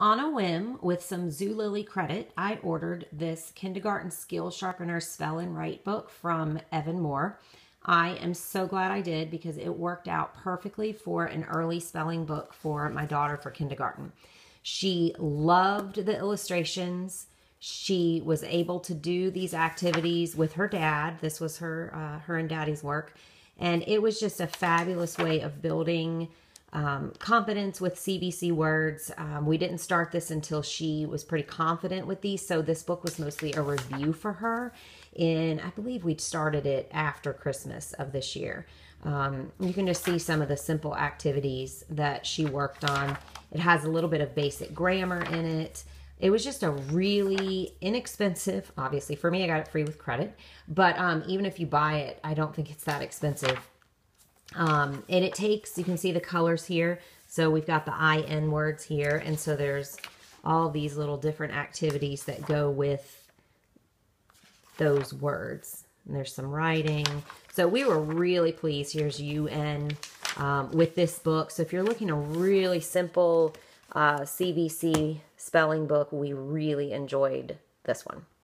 On a whim, with some Zulily credit, I ordered this Kindergarten Skill Sharpener Spell and Write book from Evan-Moor. I am so glad I did because it worked out perfectly for an early spelling book for my daughter for kindergarten. She loved the illustrations. She was able to do these activities with her dad. This was her, uh, her and daddy's work. And it was just a fabulous way of building um, confidence with CVC words. Um, we didn't start this until she was pretty confident with these, so this book was mostly a review for her. And I believe we started it after Christmas of this year. Um, you can just see some of the simple activities that she worked on. It has a little bit of basic grammar in it. It was just a really inexpensive, obviously for me, I got it free with credit, but um, even if you buy it, I don't think it's that expensive um, and it takes, you can see the colors here. So we've got the IN words here. And so there's all these little different activities that go with those words. And there's some writing. So we were really pleased. Here's UN um, with this book. So if you're looking a really simple uh, CVC spelling book, we really enjoyed this one.